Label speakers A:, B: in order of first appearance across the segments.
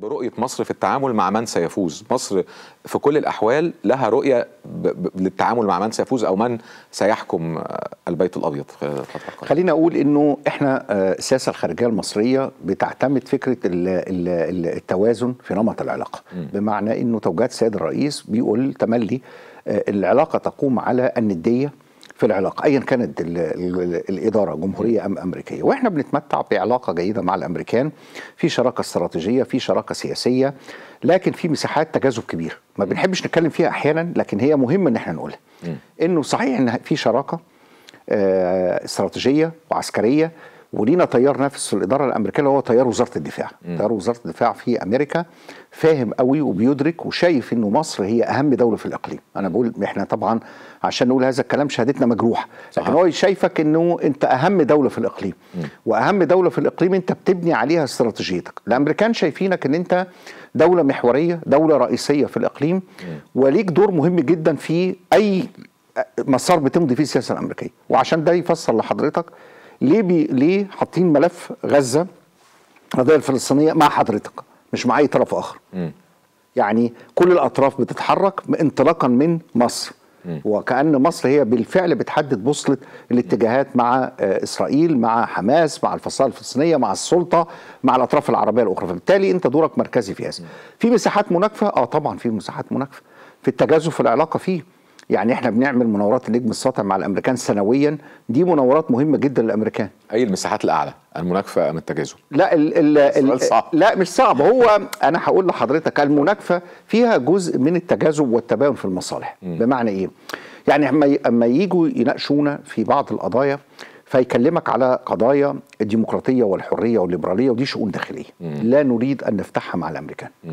A: برؤية مصر في التعامل مع من سيفوز مصر في كل الأحوال لها رؤية. للتعامل مع من سيفوز أو من سيحكم البيت الأبيض في الفترة القادمة
B: خلينا أقول أنه إحنا السياسة الخارجية المصرية بتعتمد فكرة التوازن في نمط العلاقة م. بمعنى أنه توجيهات السيد الرئيس بيقول تملي العلاقة تقوم على الندية في العلاقة ايا كانت ال ال الإدارة جمهورية أم أمريكية. وإحنا بنتمتع بعلاقة جيدة مع الأمريكان في شراكة استراتيجية في شراكة سياسية لكن في مساحات تجاذب كبير. ما بنحبش نتكلم فيها أحيانا لكن هي مهم إن إحنا نقولها. إنه صحيح إن في شراكة آه استراتيجية وعسكرية ولينا طيار نافس في الإدارة الأمريكية اللي هو طيار وزارة الدفاع. م. طيار وزارة الدفاع في أمريكا فاهم قوي وبيدرك وشايف إنه مصر هي أهم دولة في الإقليم. أنا بقول إحنا طبعا عشان نقول هذا الكلام شهادتنا مجروحة. لكن هو شايفك إنه أنت أهم دولة في الإقليم. م. وأهم دولة في الإقليم أنت بتبني عليها استراتيجيتك. الأمريكان شايفينك إن أنت دولة محورية دولة رئيسية في الإقليم. م. وليك دور مهم جدا في أي مسار بتمضي فيه السياسة الأمريكية. وعشان ده يفسر لحضرتك ليه بي ليه حاطين ملف غزة القضية الفلسطينية مع حضرتك مش مع أي طرف آخر؟ م. يعني كل الأطراف بتتحرك انطلاقا من مصر. م. وكأن مصر هي بالفعل بتحدد بوصلة الاتجاهات مع إسرائيل مع حماس مع الفصائل الفلسطينية مع السلطة مع الأطراف العربية الأخرى. فبالتالي أنت دورك مركزي في هذا. في مساحات مناكفة آه طبعا في مساحات مناكفة في التجاذب في العلاقة فيه. يعني إحنا بنعمل مناورات النجم الساطع مع الأمريكان سنويا دي مناورات مهمة جدا للأمريكان
A: أي المساحات الأعلى المناكفة أم التجاذب
B: لا ال ال صعب. لا مش صعب هو أنا هقول لحضرتك المناكفة فيها جزء من التجاذب والتباين في المصالح م. بمعنى إيه يعني أما أما يجوا يناقشونا في بعض القضايا فيكلمك على قضايا الديمقراطية والحرية والليبرالية ودي شؤون داخلية م. لا نريد أن نفتحها مع الأمريكان م.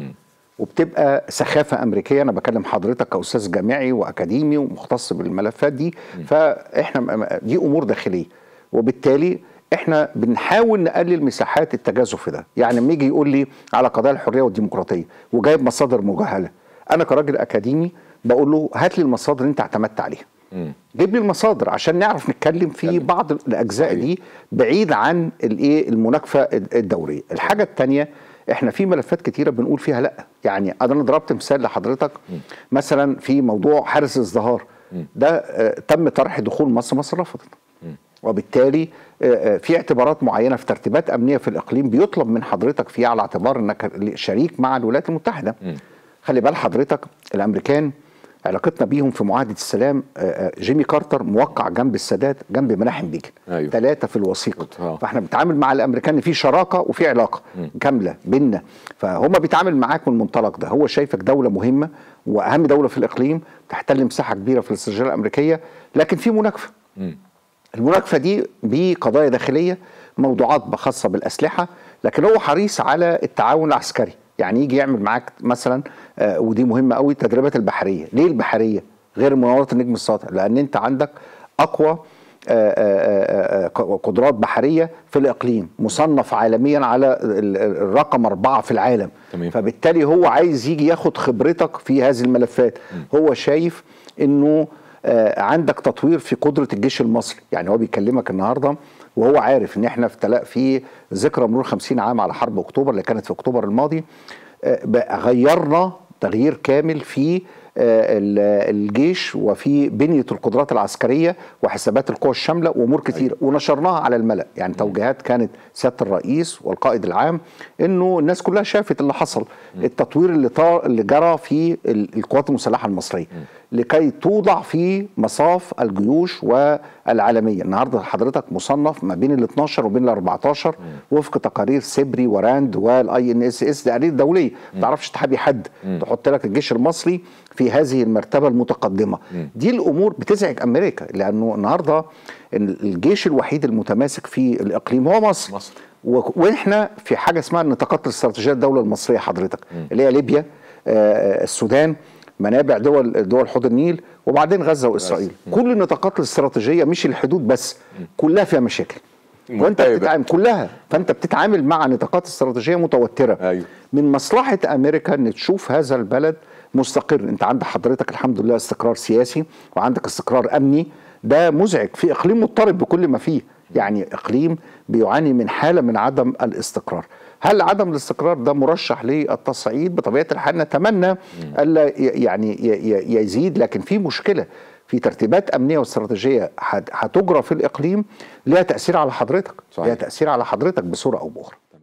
B: وبتبقى سخافة أمريكية. أنا بكلم حضرتك كأستاذ جامعي وأكاديمي ومختص بالملفات دي. فإحنا دي أمور داخلية. وبالتالي إحنا بنحاول نقلل مساحات التجاذب ده. يعني لما يجي يقول لي على قضايا الحرية والديمقراطية وجايب مصادر مجهلة أنا كراجل أكاديمي بقول له هات لي المصادر اللي أنت اعتمدت عليها. جيب لي المصادر عشان نعرف نتكلم في بعض الأجزاء دي بعيد عن الإيه المناكفة الدورية. الحاجة الثانية إحنا في ملفات كتيرة بنقول فيها لأ. يعني أنا ضربت مثال لحضرتك. مثلا في موضوع حارس الازدهار. ده آه تم طرح دخول مصر مصر رفضت. وبالتالي آه في اعتبارات معينة في ترتيبات أمنية في الإقليم بيطلب من حضرتك فيها على اعتبار إنك شريك مع الولايات المتحدة. خلي بال حضرتك الأمريكان علاقتنا بيهم في معاهدة السلام جيمي كارتر موقع جنب السادات جنب مناحم بيجن
A: أيوه.
B: ثلاثة في الوثيقة. فإحنا بنتعامل مع الأمريكان في شراكة وفي علاقة م. كاملة بيننا. فهم بيتعامل معاك من المنطلق ده. هو شايفك دولة مهمة وأهم دولة في الإقليم تحتل مساحة كبيرة في الاستراتيجية الأمريكية لكن في مناكفة. م. المناكفة دي بقضايا داخلية موضوعات خاصة بالأسلحة لكن هو حريص على التعاون العسكري. يعني يجي يعمل معاك مثلا آه ودي مهمة قوي التدريبات البحرية. ليه البحرية؟ غير مناورات النجم الساطع. لأن أنت عندك أقوى آآ آآ قدرات بحرية في الإقليم مصنف عالميا على الرقم أربعة في العالم.
A: تمام.
B: فبالتالي هو عايز يجي ياخد خبرتك في هذه الملفات. م. هو شايف إنه عندك تطوير في قدرة الجيش المصري. يعني هو بيكلمك النهارده وهو عارف إن إحنا في في ذكرى مرور 50 عام على حرب أكتوبر اللي كانت في أكتوبر الماضي. غيرنا تغيير كامل في الجيش وفي بنية القدرات العسكرية وحسابات القوى الشاملة وأمور كتير. ونشرناها على الملأ. يعني توجيهات كانت سياده الرئيس والقائد العام إنه الناس كلها شافت اللي حصل. التطوير اللي طار اللي جرى في القوات المسلحة المصرية. لكي توضع في مصاف الجيوش والعالمية. النهارده حضرتك مصنف ما بين ال 12 وبين ال 14 وفق تقارير SIPRI و RAND وال INSS. تقارير دوليه ما تعرفش تحابي حد. تحط لك الجيش المصري في هذه المرتبة المتقدمة. دي الأمور بتزعج أمريكا لأنه النهارده الجيش الوحيد المتماسك في الإقليم هو مصر,
A: مصر.
B: وإحنا في حاجة اسمها النطاقات الاستراتيجية الدولة المصرية حضرتك اللي هي ليبيا آه السودان منابع دول دول حوض النيل وبعدين غزة وإسرائيل. كل النطاقات الاستراتيجية مش الحدود بس كلها فيها مشاكل. وأنت بتتعامل كلها. فأنت بتتعامل مع نطاقات استراتيجية متوترة.
A: أيوه.
B: من مصلحة أمريكا إن تشوف هذا البلد مستقر. أنت عند حضرتك الحمد لله استقرار سياسي وعندك استقرار أمني. ده مزعج. في إقليم مضطرب بكل ما فيه. يعني إقليم بيعاني من حالة من عدم الاستقرار. هل عدم الاستقرار ده مرشح للتصعيد؟ بطبيعة الحال نتمنى ألا يعني يزيد لكن في مشكلة في ترتيبات أمنية واستراتيجية هت- هتجرى في الإقليم لها تأثير على حضرتك
A: صحيح.
B: لها تأثير على حضرتك بصورة أو بأخرى.